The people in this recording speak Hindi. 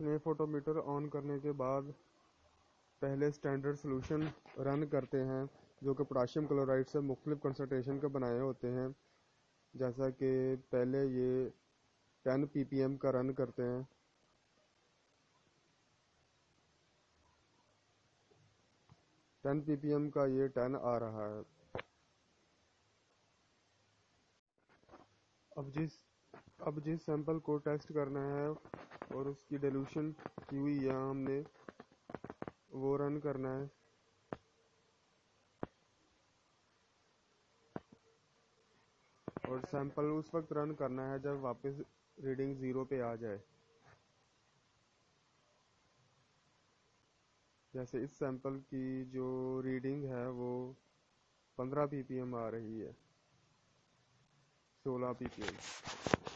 स्ने फोटोमीटर ऑन करने के बाद पहले स्टैंडर्ड सॉल्यूशन रन करते हैं, जो कि पोटाशियम क्लोराइड से मुख्तलिफ़ कंसनट्रेशन के बनाए होते हैं। जैसा कि पहले ये 10 ppm का रन करते हैं। टेन ppm का ये 10 आ रहा है। अब जिस अब जिस सैंपल को टेस्ट करना है और उसकी डिल्यूशन की हुई है हमने वो रन करना है। और सैंपल उस वक्त रन करना है जब वापस रीडिंग ज़ीरो पे आ जाए। जैसे इस सैंपल की जो रीडिंग है वो 15 ppm आ रही है 16 ppm